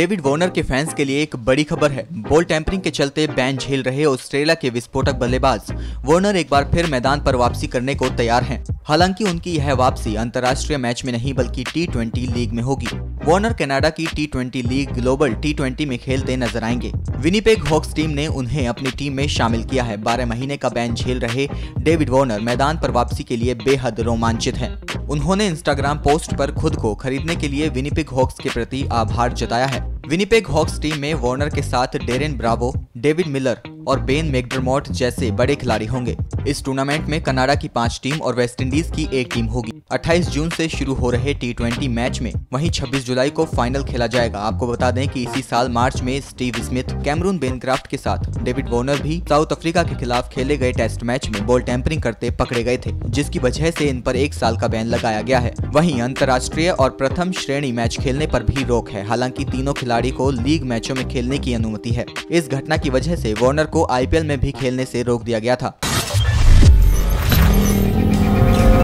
David Warner के fans के लिए एक बड़ी खबर है बॉल टेम्परिंग के चलते बैन झेल रहे ऑस्ट्रेलिया के विस्फोटक बल्लेबाज वॉर्नर एक बार फिर मैदान पर वापसी करने को तैयार हैं। हालाँकि उनकी यह वापसी अंतर्राष्ट्रीय मैच में नहीं, बल्कि टी ट्वेंटी लीग में होगी। वार्नर कनाडा की T twenty league global T twenty में खेलते नज़र आएँगे। विनीपेग हॉक्स टीम ने उन्हें अपनी टीम में शामिल किया है। बारह महीने का बैन झेल रहे डेविड वार्नर मैदान पर वापसी के लिए बेहद रोमांचित हैं। उन्होंने इंस्टाग्राम पोस्ट पर खुद को खरीदने के लिए विनीपेग हॉक्स के प्रति आभार जताया है। विनीपेग हॉक्स टीम में वार्नर के साथ डेरेन ब्रावो डेविड मिलर और बेन मेगडरमोट जैसे बड़े खिलाड़ी होंगे। इस टूर्नामेंट में कनाडा की पाँच टीम और वेस्टइंडीज की एक टीम होगी। 28 जून से शुरू हो रहे टी मैच में, वहीं 26 जुलाई को फाइनल खेला जाएगा। आपको बता दें कि इसी साल मार्च में स्टीव स्मिथ, कैमरून बेनक्राफ्ट के साथ, डेविड वॉर्नर भी साउथ अफ्रीका के खिलाफ खेले गए टेस्ट मैच में बॉल टेम्परिंग करते पकड़े गए थे, जिसकी वजह से इन पर एक साल का बैन लगाया गया है। वहीं अंतर्राष्ट्रीय और प्रथम श्रेणी मैच खेलने पर भी रोक है, हालाँकि तीनों खिलाड़ी को लीग मैचों में खेलने की अनुमति है। इस घटना की वजह से वार्नर को आईपीएल में भी खेलने से रोक दिया गया था।